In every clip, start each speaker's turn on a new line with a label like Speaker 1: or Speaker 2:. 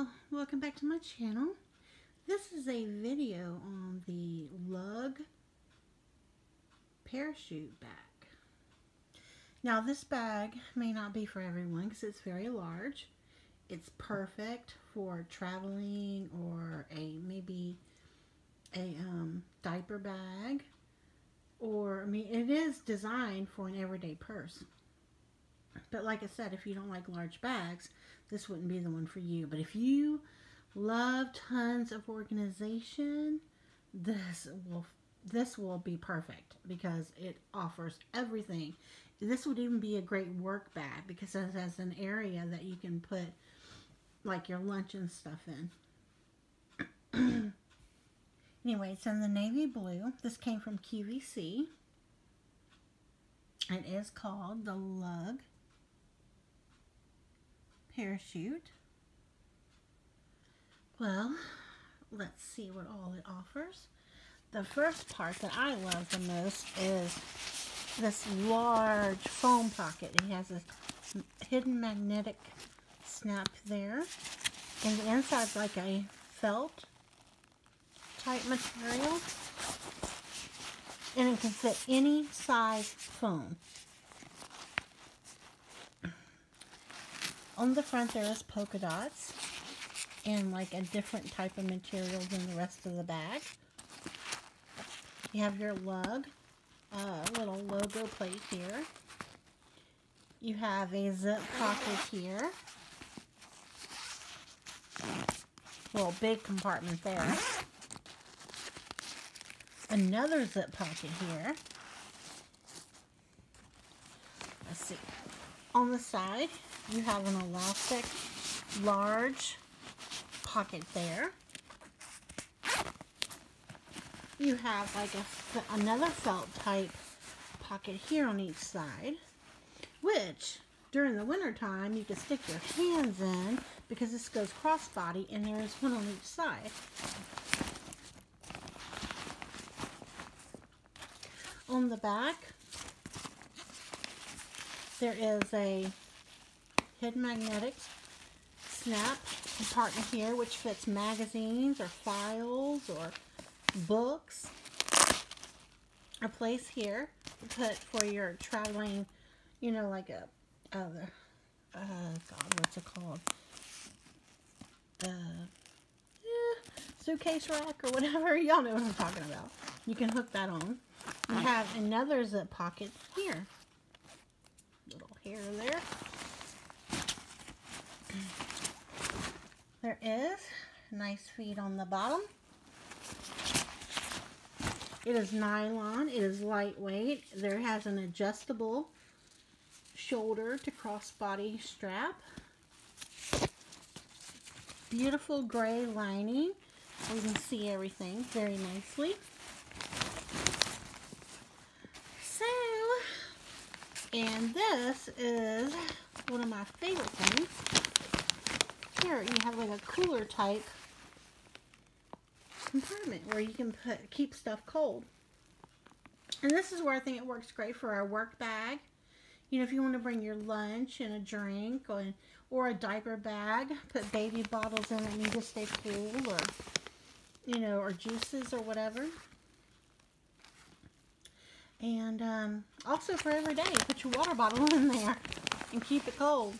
Speaker 1: Well, welcome back to my channel. This is a video on the Lug parachute bag. Now this bag may not be for everyone because it's very large. It's perfect for traveling or a maybe a um, diaper bag or I mean it is designed for an everyday purse. But like I said, if you don't like large bags, this wouldn't be the one for you. But if you love tons of organization, this will this will be perfect because it offers everything. This would even be a great work bag because it has an area that you can put like your lunch and stuff in. anyway, it's in the navy blue. This came from QVC. It is called the Lug parachute. Well, let's see what all it offers. The first part that I love the most is this large foam pocket. It has a hidden magnetic snap there. And the inside's like a felt type material. And it can fit any size foam. On the front there is polka dots and like a different type of material than the rest of the bag. You have your lug, uh, little logo plate here. You have a zip pocket here. Little big compartment there. Another zip pocket here. Let's see. On the side, you have an elastic large pocket there. You have like a, another felt type pocket here on each side, which during the winter time you can stick your hands in because this goes crossbody and there is one on each side. On the back, there is a hidden magnetic snap compartment here which fits magazines or files or books. A place here to put for your traveling, you know, like a, uh, uh God, what's it called? Uh, yeah, suitcase rack or whatever. Y'all know what I'm talking about. You can hook that on. You have another zip pocket here. Little hair there. There is nice feed on the bottom. It is nylon. It is lightweight. There has an adjustable shoulder to crossbody strap. Beautiful gray lining. You can see everything very nicely. So, and this is one of my favorite things here you have like a cooler type compartment where you can put keep stuff cold. And this is where I think it works great for our work bag. You know, if you want to bring your lunch and a drink or, or a diaper bag, put baby bottles in that need to stay cool or, you know, or juices or whatever. And um, also for every day, put your water bottle in there and keep it cold.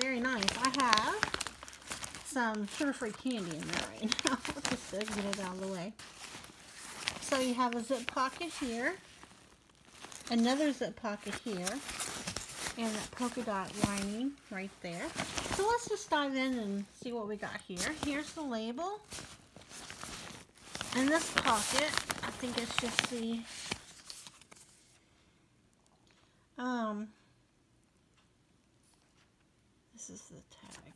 Speaker 1: Very nice. I have some sugar-free candy in there right now. Just uh, get it out of the way. So you have a zip pocket here, another zip pocket here, and that polka dot lining right there. So let's just dive in and see what we got here. Here's the label. In this pocket, I think it's just the um, this is the tag.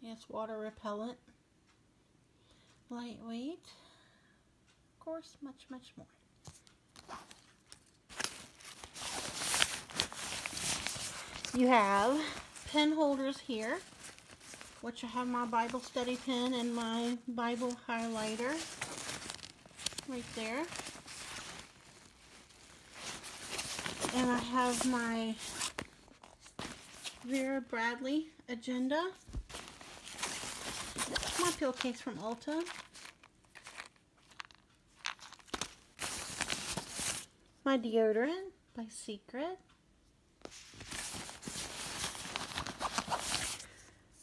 Speaker 1: Yes, water repellent, lightweight, of course, much, much more. You have pen holders here, which I have my Bible study pen and my Bible highlighter right there. And I have my Vera Bradley agenda. My pillowcase from Ulta. My deodorant by Secret.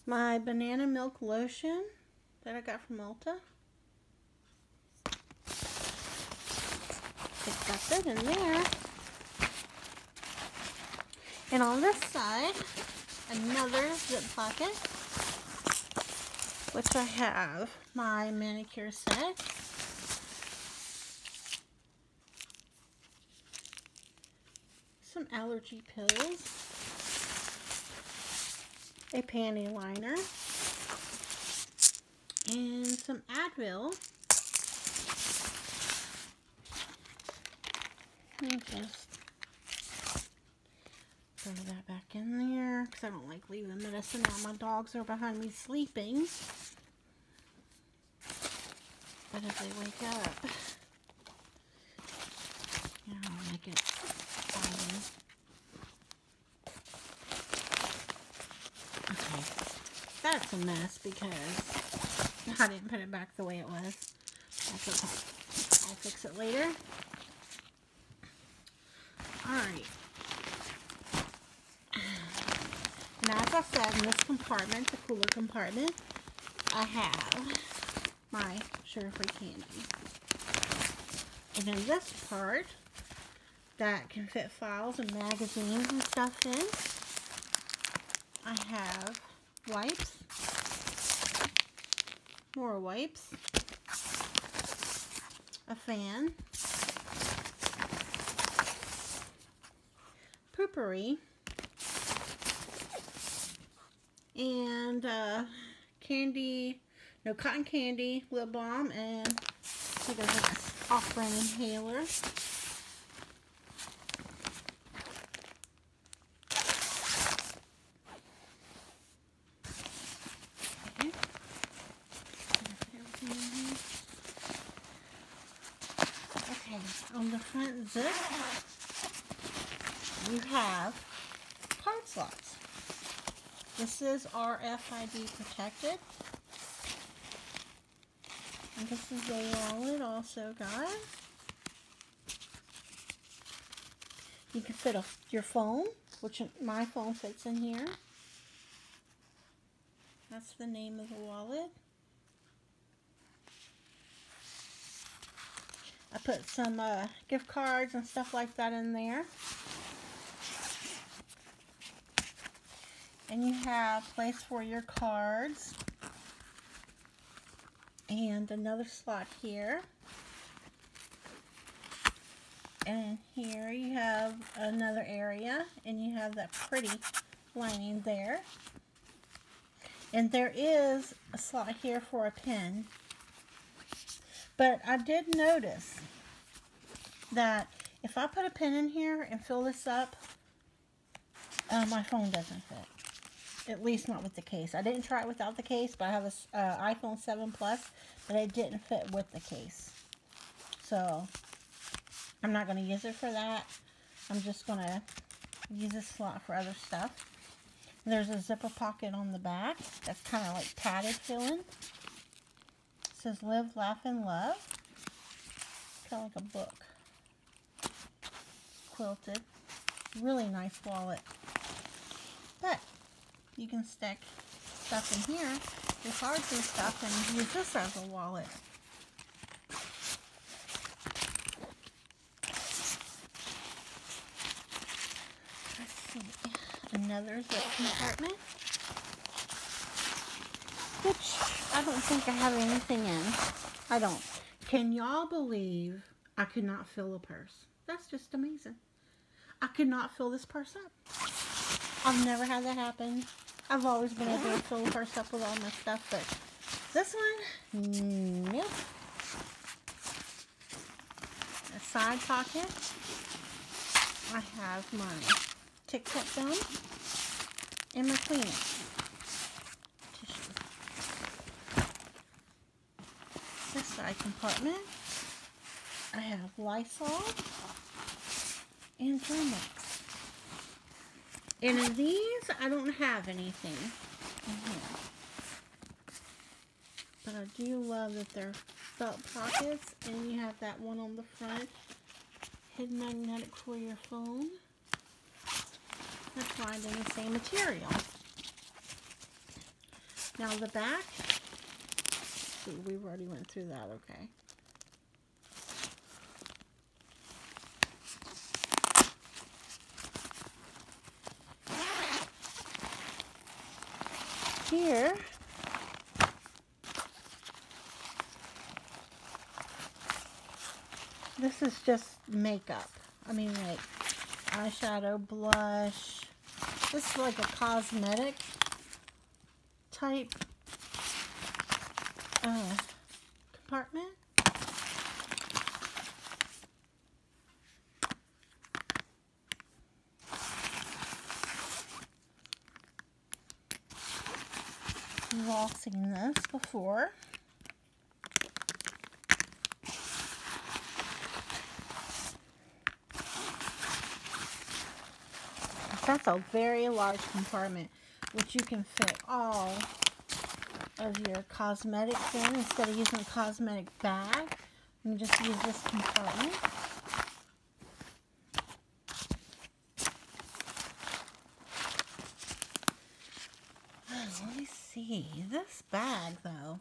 Speaker 1: My banana milk lotion that I got from Ulta. It's got that in there. And on this side, another zip pocket, which I have my manicure set. Some allergy pills. A panty liner. And some Advil. And just throw that back in there because I don't like leaving the medicine out. My dogs are behind me sleeping. But if they wake up, know, I'll make it fine. Okay, that's a mess because I didn't put it back the way it was. That's okay. I'll fix it later. Alright. Now, as I said, in this compartment, the cooler compartment, I have my sugar-free candy. And in this part, that can fit files and magazines and stuff in, I have wipes, more wipes, a fan, Poo-Pourri, and uh, candy, no cotton candy, lip balm, and think this off-brand inhaler. Okay, on the front zip, you have card slots. This is RFID protected. And this is the wallet also got. You can fit a, your phone, which my phone fits in here. That's the name of the wallet. Put some uh, gift cards and stuff like that in there. And you have place for your cards. And another slot here. And here you have another area. And you have that pretty lining there. And there is a slot here for a pen. But I did notice that if I put a pin in here and fill this up, uh, my phone doesn't fit. At least not with the case. I didn't try it without the case, but I have an uh, iPhone 7 Plus, but it didn't fit with the case. So, I'm not going to use it for that. I'm just going to use this slot for other stuff. There's a zipper pocket on the back that's kind of like padded feeling. It says Live, Laugh, and Love. Kind of like a book. Quilted. Really nice wallet. But you can stick stuff in here, your cards and stuff, and use this as a wallet. Another zip compartment. Which I don't think I have anything in. I don't. Can y'all believe I could not fill a purse? That's just amazing. I could not fill this purse up. I've never had that happen. I've always been able to fill a purse up with all my stuff, but this one, nope. A side pocket. I have my Tic Tac gum and my Kleenex. Tissue. This side compartment, I have Lysol and. And these, I don't have anything. But I do love that they're felt pockets and you have that one on the front hidden magnetic for your phone. That's lined in the same material. Now the back, see, we've already went through that, okay. Here, this is just makeup. I mean, like eyeshadow, blush. This is like a cosmetic type uh, compartment. Seen this before. That's a very large compartment, which you can fit all of your cosmetics in. Instead of using a cosmetic bag, you can just use this compartment. see. This bag, though,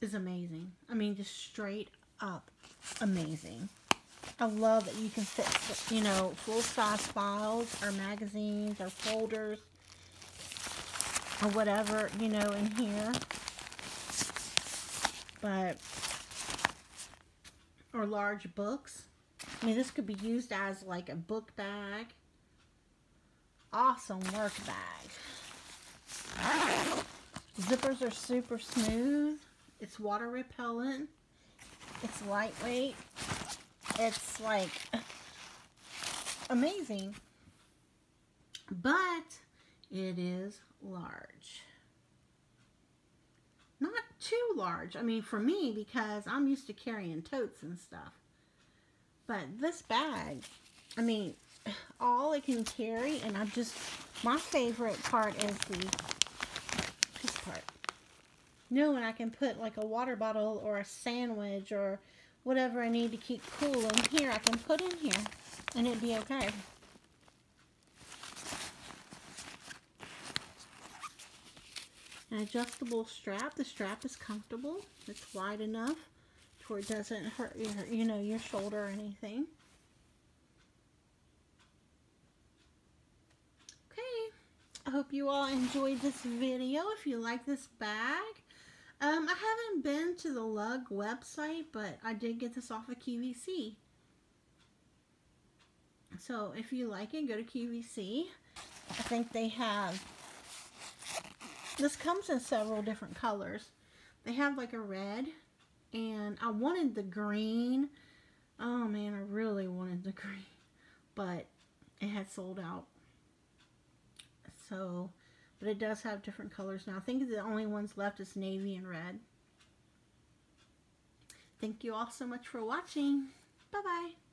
Speaker 1: is amazing. I mean, just straight up amazing. I love that you can fit, you know, full-size files or magazines or folders or whatever, you know, in here. But, or large books. I mean, this could be used as like a book bag. Awesome work bag. Zippers are super smooth. It's water repellent. It's lightweight. It's like amazing. But it is large. Not too large. I mean, for me, because I'm used to carrying totes and stuff. But this bag, I mean, all it can carry, and I just, my favorite part is the, part. Knowing I can put like a water bottle or a sandwich or whatever I need to keep cool in here, I can put in here and it'd be okay. An adjustable strap. The strap is comfortable. It's wide enough to where it doesn't hurt your, you know, your shoulder or anything. Okay. I hope you all enjoyed this video. If you like this bag, um, I haven't been to the Lug website, but I did get this off of QVC. So if you like it, go to QVC. I think they have, this comes in several different colors. They have like a red, and I wanted the green. Oh man, I really wanted the green, but it had sold out. So but it does have different colors now. I think the only ones left is navy and red. Thank you all so much for watching. Bye-bye.